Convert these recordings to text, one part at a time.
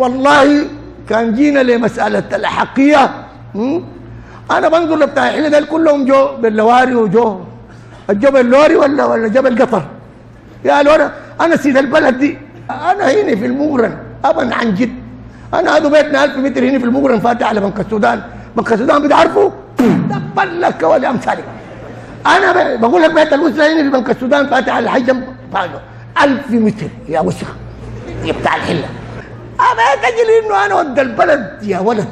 والله كان جينا لمسألة الأحقية م? أنا بنظر لبتاع الحين دول كلهم جو باللواري وجو الجبل اللوري ولا ولا جبل قطر يا لورا أنا سيد البلد دي أنا هنا في المغرن أبا عن جد. أنا هذا بيتنا 1000 متر هنا في المغرن فاتح على بنك السودان. بنك السودان بتعرفوا دبل لك ولا أمثالك أنا ب- بقول لك بيت الأسرة هنا في بنك السودان فاتح على حي جنب 1000 متر. يا وسخ يا بتاع الحله أما تجي إنه أنا ود البلد يا ولد.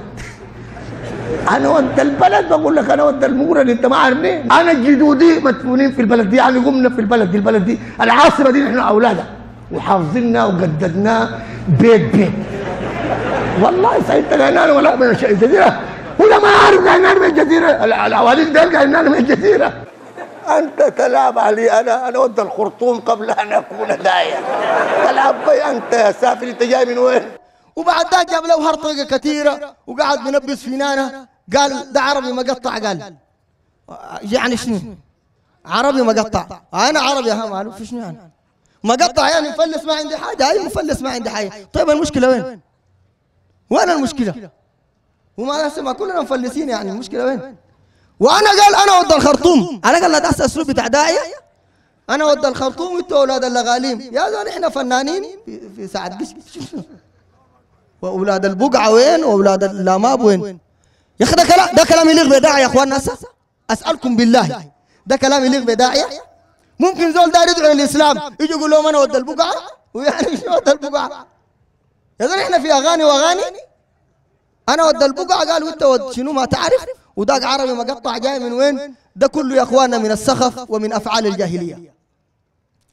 أنا ود البلد بقول لك أنا ود المغرب. أنت ما عارف أنا جدودي مدفونين في البلد دي يعني قمنا في البلد دي البلد دي. العاصمة دي نحن أولادها. وحافظينها وجددناها بيت بيت. والله سعيد أنا ولا من الجزيرة. ولا ما عارف أنا من الجزيرة. العواليك ديل قاعد أنا من أنت تلعب علي أنا أنا ود الخرطوم قبل أن أكون داعية تلعب بي أنت يا سافر أنت جاي من وين؟ وبعد ذاك جاب له هرطقه كثيرة وقعد بنبس في نانة قال ده عربي مقطع قال يعني شنو؟ عربي مقطع أنا عربي ها ماله في شنو يعني؟ مقطع يعني مفلس ما عندي حاجة أي مفلس ما عندي حاجة طيب المشكلة وين؟ وين المشكلة؟ وما نسمع كلنا مفلسين يعني المشكلة وين؟ وأنا قال أنا ود الخرطوم. أنا قال لا ده أسلوب بتاع داعية. أنا ود الخرطوم وانتوا أولاد اللغاليم يا زول إحنا فنانين في, ساعة قش وأولاد البقعة وين؟ وأولاد اللاماب وين يا أخي ده كلام ده كلام يليق بداعي يا اخواننا أسألكم بالله. ده كلام يليق بداعي ممكن زول داير يدعو للاسلام يجي يقول لهم أنا ود البقعة؟ ويعني شو ود البقعة؟ يا زول إحنا في أغاني وأغاني؟ أنا ود البقعة؟ قال وإنت ود شنو ما تعرف؟ وذاك عربي مقطع جاي من وين؟ ده كله يا اخواننا من السخف ومن أفعال الجاهلية.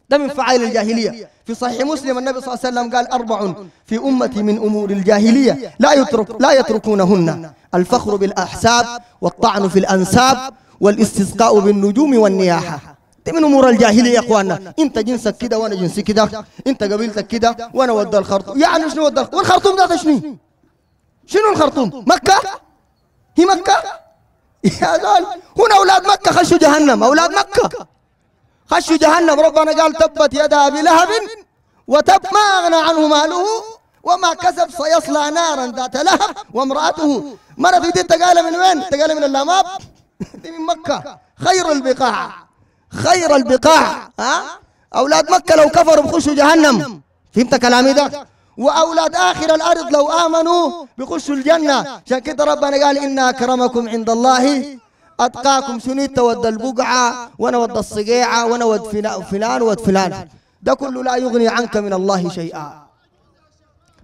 ده من فعائل الجاهلية. في صحيح مسلم النبي صلى الله عليه وسلم قال أربع في أمتي من أمور الجاهلية لا يترك لا يتركونهن. الفخر بالأحساب والطعن في الأنساب والاستسقاء بالنجوم والنياحة. دي من أمور الجاهلية يا إخواننا أنت جنسك كده وأنا جنسي كده. أنت قبيلتك كده وأنا ود الخرطوم. يعني شنو ود الخرطوم؟ والخرطوم ده شنو؟ شنو الخرطوم؟ مكة؟ هي مكة؟ يا زول هنا أولاد مكة خشوا جهنم. أولاد مكة. خشوا جهنم. ربنا قال تبت يدا أبي لهب وتب ما أغنى عنه ماله وما كسب سيصلى نارا ذات لهب وامرأته. مرة في دي تقال من وين؟ تقال من اللاماب. دي من مكة. خير البقاع. خير البقاع. ها؟ أولاد مكة لو كفروا بخشوا جهنم. فهمت كلامي ده؟ وأولاد آخر الأرض لو آمنوا بخشوا الجنة. عشان كده ربنا قال ان أكرمكم عند الله. أتقاكم شنو؟ ود البقعة وأنا ود الصقيعة وأنا ود فلان ود فلان. ده كله لا يغني عنك من الله شيئا.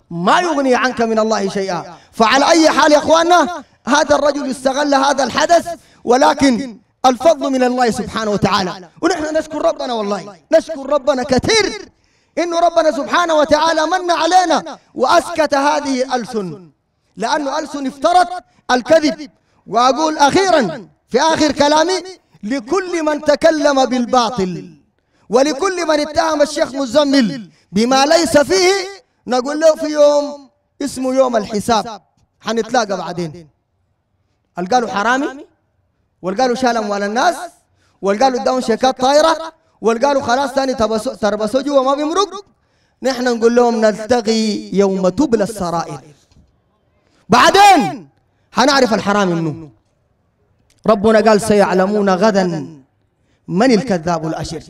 ما يغني عنك من الله شيئا. فعلى أي حال يا إخواننا هذا الرجل استغل هذا الحدث ولكن الفضل من الله سبحانه وتعالى. ونحن نشكر ربنا والله. نشكر ربنا كثير. انه ربنا سبحانه وتعالى من علينا وأسكت هذه الالسن لأنه ألسن افترت الكذب. وأقول أخيرا في آخر كلامي لكل من تكلم بالباطل ولكل من اتهم الشيخ مزمل بما ليس فيه نقول له في يوم اسمه يوم الحساب. حنتلاقى بعدين. القالوا حرامي؟ والقالوا شال اموال الناس؟ والقالوا اداهم شيكات طايرة؟ والقالوا خلاص ثاني تربسوا جوا ما بيمرق. نحن نقول لهم نلتقي يوم تبلى السرائر. بعدين حنعرف الحرامي منه ربنا قال سيعلمون غدا من الكذاب الأشر.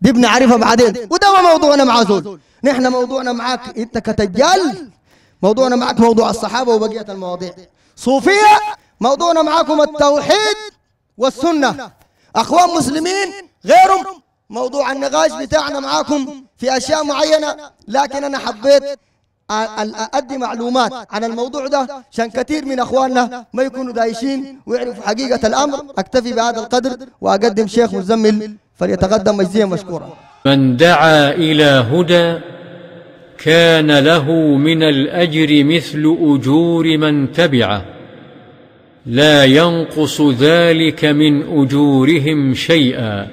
دي بنعرفها بعدين. وده موضوعنا مع زول. نحن موضوعنا معاك أنت كتجال. موضوعنا معاك موضوع الصحابة وبقية المواضيع. صوفية موضوعنا معاكم التوحيد والسنة. أخوان مسلمين غيرهم موضوع النقاش بتاعنا معاكم في أشياء معينة لكن أنا حبيت أدي معلومات عن الموضوع ده عشان كثير من أخواننا ما يكونوا دايشين ويعرفوا حقيقة الأمر. أكتفي بهذا القدر وأقدم شيخ مزمل فليتقدم مجزيا مشكورا من دعا إلى هدى كان له من الأجر مثل أجور من تبعه. لا ينقص ذلك من أجورهم شيئا.